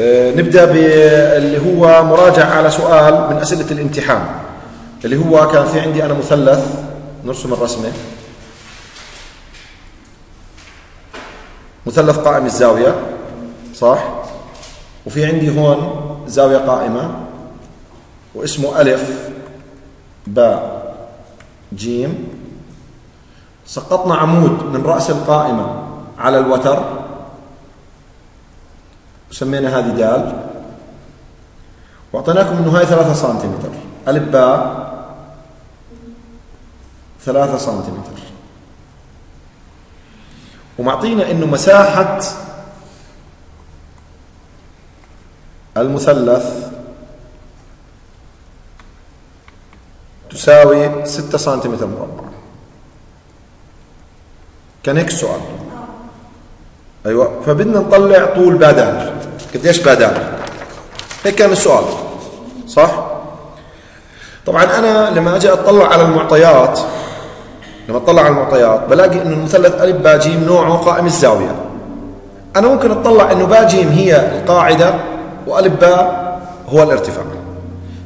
آه، نبدأ باللي هو مراجعة على سؤال من أسئلة الامتحان. اللي هو كان في عندي أنا مثلث نرسم الرسمة. مثلث قائم الزاوية صح؟ وفي عندي هون زاوية قائمة واسمه ألف باء جيم. سقطنا عمود من رأس القائمة على الوتر. وسمينا هذه دال وأعطيناكم انه هاي ثلاثة سنتيمتر. ألف باء. ثلاثة سنتيمتر. ومعطينا إنه مساحة المثلث تساوي ستة سنتيمتر مربع. كان هيك السؤال. أيوه. فبدنا نطلع طول بادال قديش بادال هيك كان السؤال. صح؟ طبعا أنا لما أجي أطلع على المعطيات لما أطلع على المعطيات بلاقي إنه المثلث ألف با جيم نوعه قائم الزاوية. أنا ممكن أطلع إنه با جيم هي القاعدة وألف با هو الارتفاع.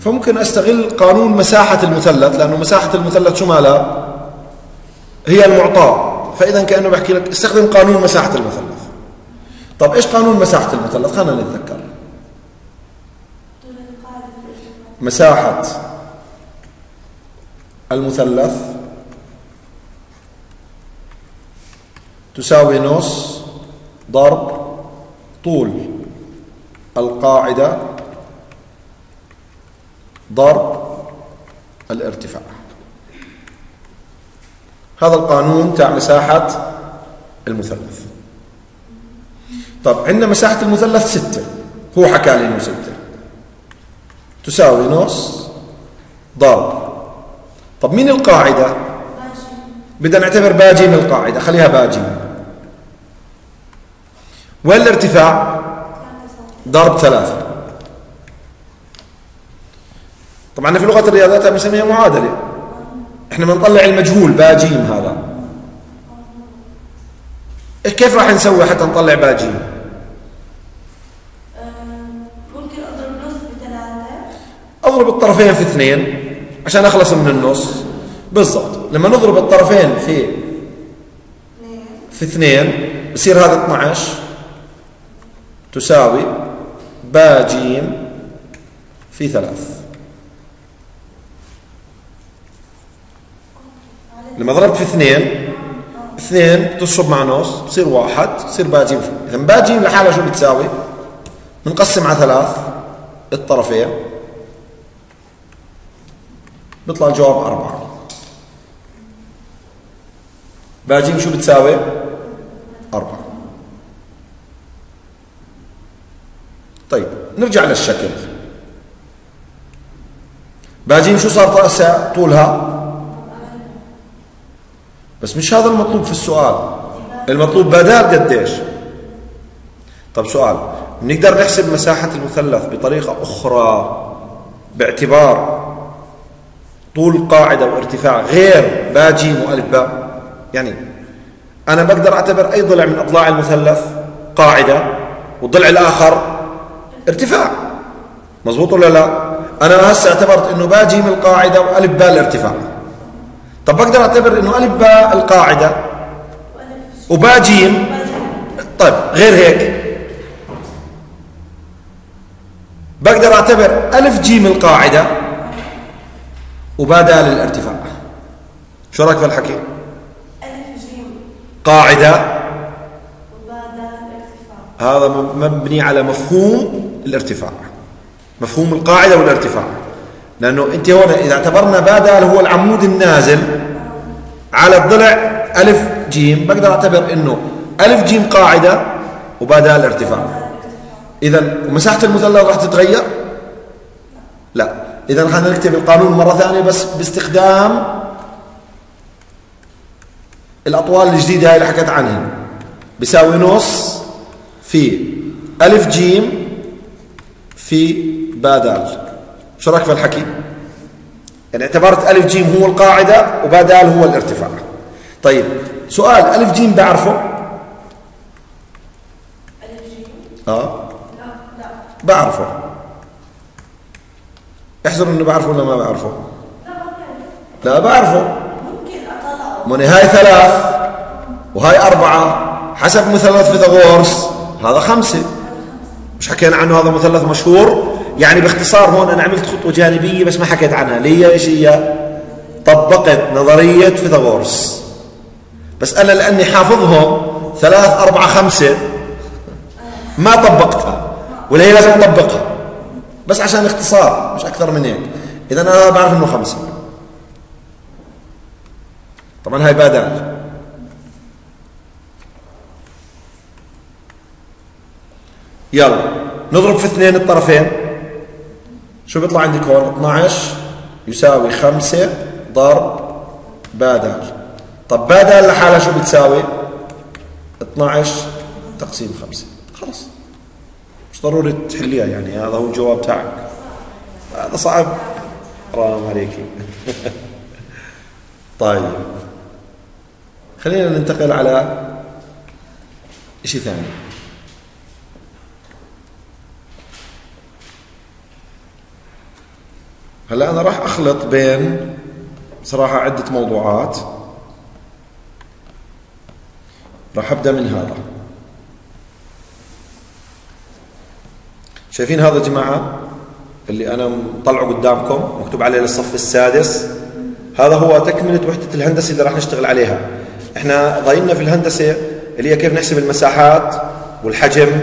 فممكن أستغل قانون مساحة المثلث لأنه مساحة المثلث شو مالها هي المعطاه فاذا كأنه بحكي لك استخدم قانون مساحة المثلث. طب إيش قانون مساحة المثلث؟ خلينا نتذكر. مساحة المثلث تساوي نص ضرب طول القاعدة ضرب الارتفاع. هذا القانون تاع مساحة المثلث. طب عندنا مساحة المثلث ستة. هو حكى لي إنه ستة. تساوي نص ضرب. طب مين القاعدة؟ بدنا نعتبر باجي من القاعدة. خليها باجي. وين الارتفاع؟ ضرب ثلاثة. طبعا في لغة الرياضيات بنسميها معادلة. إحنا بنطلع المجهول باجيم هذا. كيف راح نسوي حتى نطلع باجيم ممكن أضرب نص بثلاثة. أضرب الطرفين في اثنين عشان أخلص من النص. بالضبط. لما نضرب الطرفين في اثنين. في اثنين بصير هذا 12 تساوي با جيم في ثلاث. لما ضربت في اثنين اثنين تشرب مع نص بصير واحد بصير با جيم إذا با جيم لحالها شو بتساوي؟ بنقسم على ثلاث الطرفين بيطلع الجواب أربعة باجيم شو بتساوي؟ أربعة طيب نرجع للشكل باجيم شو صار طولها؟ بس مش هذا المطلوب في السؤال. المطلوب بدال قديش؟ طب سؤال نقدر نحسب مساحة المثلث بطريقة أخرى باعتبار طول قاعدة وارتفاع غير با جيم وألف باء يعني أنا بقدر أعتبر أي ضلع من أضلاع المثلث قاعدة والضلع الآخر ارتفاع. مزبوط ولا لا؟ أنا هسه اعتبرت أنه با جيم القاعدة وألف باء الارتفاع طب بقدر أعتبر أنه ألف باء القاعدة وبا جيم طيب غير هيك. بقدر أعتبر ألف جيم القاعدة وبادال الارتفاع. شو رأيك في الحكي؟ ألف جيم الارتفاع هذا مبني على مفهوم الارتفاع. مفهوم القاعدة والارتفاع. لأنه أنت هون إذا اعتبرنا بادال هو العمود النازل على الضلع ألف جيم بقدر أعتبر أنه ألف جيم قاعدة وبادال ارتفاع. إذا ومساحة المثلث راح تتغير؟ لا. إذا خلينا نكتب القانون مرة ثانية بس باستخدام الأطوال الجديدة هاي اللي حكيت عنها. بيساوي نص في ألف جيم في بادال شو رأيك في الحكي؟ يعني اعتبرت ألف جيم هو القاعدة وبادال هو الارتفاع. طيب سؤال ألف جيم بعرفه؟ ألف جيم أه؟ لا لا بعرفه. احذروا إنه بعرفه ولا ما بعرفه؟ لا بعرفه. ممكن اطلعه من هاي ثلاث وهاي أربعة حسب مثلث فيثاغورس هذا خمسة. مش حكينا عنه هذا مثلث مشهور. يعني باختصار هون أنا عملت خطوة جانبية بس ما حكيت عنها اللي هي إيش هي؟ طبقت نظرية فيثاغورس. بس أنا لأني حافظهم ثلاث أربعة خمسة ما طبقتها ولا هي لازم أطبقها. بس عشان اختصار مش أكثر من هيك. إذا أنا بعرف إنه خمسة. طبعا هاي بادال يلا نضرب في اثنين الطرفين. شو بيطلع عندك هون 12 يساوي 5 ضرب بادال طب بادال لحالها شو بتساوي؟ 12 تقسيم 5 خلص. مش ضروري تحليها يعني هذا هو الجواب تاعك. هذا صعب. حرام عليكي طيب. خلينا ننتقل على شيء ثاني. هلا أنا راح أخلط بين صراحة عدة موضوعات. راح أبدأ من هذا. شايفين هذا يا جماعة اللي أنا مطلعه قدامكم مكتوب عليه للصف السادس. هذا هو تكملة وحدة الهندسة اللي راح نشتغل عليها. إحنا ضايلنا في الهندسة اللي هي كيف نحسب المساحات والحجم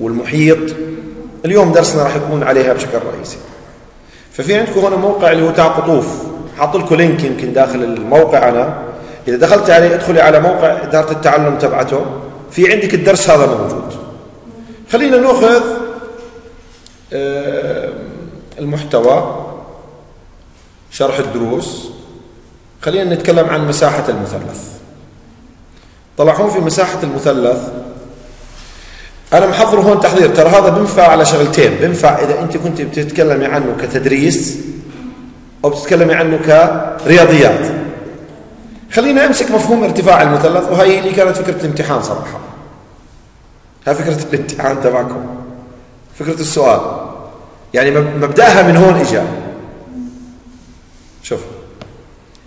والمحيط. اليوم درسنا راح يكون عليها بشكل رئيسي. ففي عندكم هنا موقع اللي هو تاع قطوف. حاط لكم لينك يمكن داخل الموقع أنا. إذا دخلت عليه ادخلي على موقع إدارة التعلم تبعته. في عندك الدرس هذا موجود. خلينا نأخذ آه، المحتوى شرح الدروس. خلينا نتكلم عن مساحة المثلث. طلع هون في مساحة المثلث أنا محضر هون تحضير. ترى هذا بنفع على شغلتين. بنفع إذا أنت كنت بتتكلمي عنه كتدريس أو بتتكلمي عنه كرياضيات. خلينا أمسك مفهوم ارتفاع المثلث وهي اللي كانت فكرة الامتحان صراحة. هاي فكرة الامتحان تبعكم. فكرة السؤال. يعني مبدأها من هون إجا. شوف.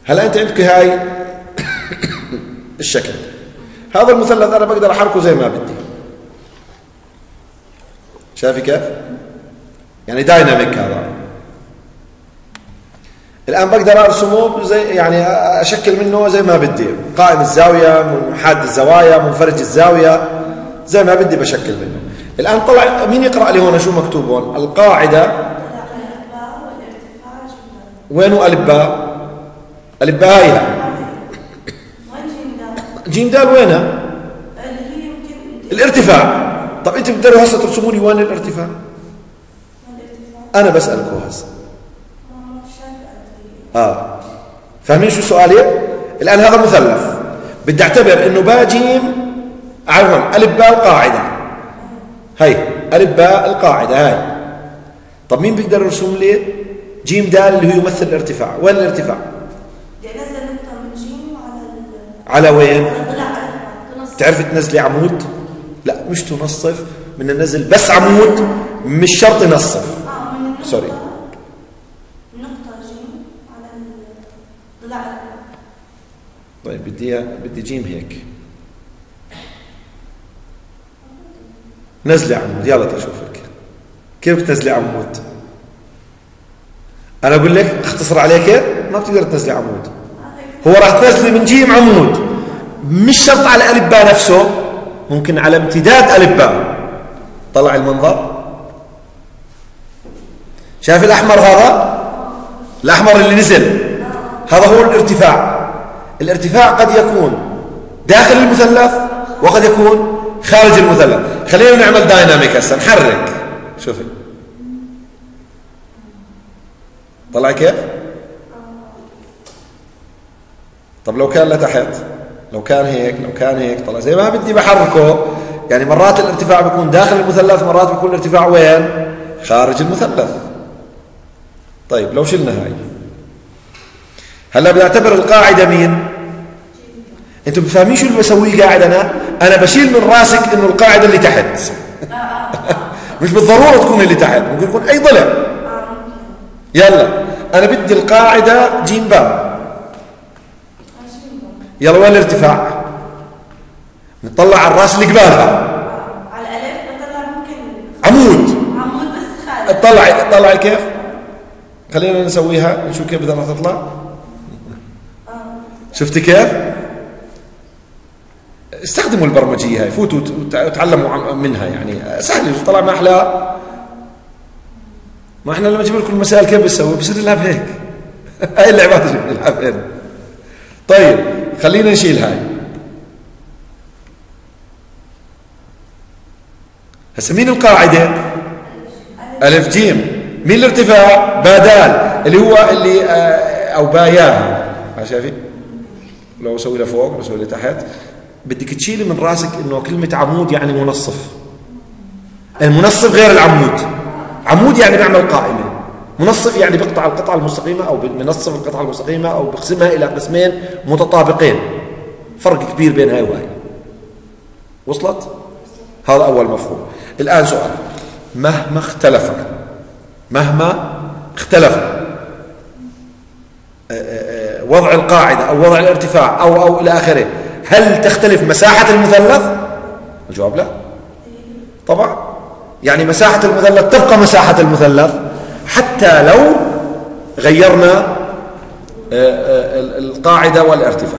هلا أنت عندك هاي الشكل؟ هذا المثلث أنا بقدر أحركه زي ما بدي. شايفي كيف؟ يعني دايناميك هذا. الآن بقدر أرسمه زي يعني أشكل منه زي ما بدي. قائم الزاوية حاد الزوايا منفرج الزاوية زي ما بدي بشكل منه. الآن طلع مين يقرأ لي هون؟ شو مكتوب هون؟ القاعدة. وينه ألف باء ألف باء هاي جيم دال. وينها؟ الارتفاع. طب انت بتقدروا هسه ترسموا لي وين الارتفاع؟ أنا بسالكم هسه آه فاهمين شو سؤالي؟ الآن هذا مثلث بدي أعتبر إنه باء جيم عفوا ألف باء القاعدة هي ألف باء القاعدة هاي طب مين بيقدر يرسم لي جيم دال اللي هو يمثل الارتفاع وين الارتفاع؟ نقطه من جيم على على وين؟ تعرفي تنزلي عمود؟ لا مش تنصف من النزل. بس عمود مش شرط ينصف. آه سوري نقطة جيم على الضلع طيب بدي بدي جيم هيك. نزلي عمود. يلا تشوفك. كيف بتنزلي عمود؟ أنا أقول لك اختصر عليك. ما بتقدر تنزلي عمود. هو راح تنزلي من جيم عمود. مش شرط على الف باء نفسه. ممكن على امتداد ألف باء. طلع المنظر. شايف الأحمر هذا؟ الأحمر اللي نزل. هذا هو الارتفاع. الارتفاع قد يكون داخل المثلث وقد يكون خارج المثلث. خلينا نعمل دايناميك هسه نحرك. شوفي طلع كيف؟ طب لو كان لتحت لو كان هيك لو كان هيك طلع. زي ما بدي بحركه يعني مرات الارتفاع بيكون داخل المثلث مرات بيكون الارتفاع وين؟ خارج المثلث. طيب لو شلنا هاي. هلا بنعتبر القاعدة مين؟ أنتم فاهمين شو اللي بسويه قاعد أنا؟ أنا بشيل من راسك إنه القاعدة اللي تحت. مش بالضرورة تكون اللي تحت ممكن يكون أي ضلع. ممكن. يلا أنا بدي القاعدة جيم بام. يلا وين الارتفاع؟ نطلع على الراس اللي قبالها آه. على الألف بطلع ممكن عمود. عمود بس خالد. اطلعي اطلعي كيف؟ خلينا نسويها نشوف كيف بدها تطلع. شفتي كيف؟ استخدموا البرمجية هاي فوتوا وت- وتعلموا منها يعني. سهل طلع ما أحلى ما إحنا لما نجيب لكم المسائل كيف بنسوي بصير نلعب هيك. هاي اللعبات اللي بنلعب هنا طيب. خلينا نشيل هاي. هسه مين القاعدة؟ ألف جيم. مين الارتفاع؟ بادال. اللي هو اللي آه، أو باياه ها شايفين؟ لو أسوي لفوق لو أسوي لتحت. بدك تشيلي من راسك إنه كلمة عمود يعني منصف. المنصف غير العمود. عمود يعني بيعمل قائمة. منصف يعني بيقطع القطعة المستقيمة أو بنصف القطعة المستقيمة أو بقسمها إلى قسمين متطابقين. فرق كبير بين هاي وهاي. وصلت؟ هذا أول مفهوم. الآن سؤال. مهما اختلف مهما اختلف آه، آه، آه، وضع القاعدة أو وضع الارتفاع أو أو إلى آخره هل تختلف مساحة المثلث؟ الجواب لا. طبعا. يعني مساحة المثلث تبقى مساحة المثلث. حتى لو غيرنا آه، آه، القاعدة والارتفاع.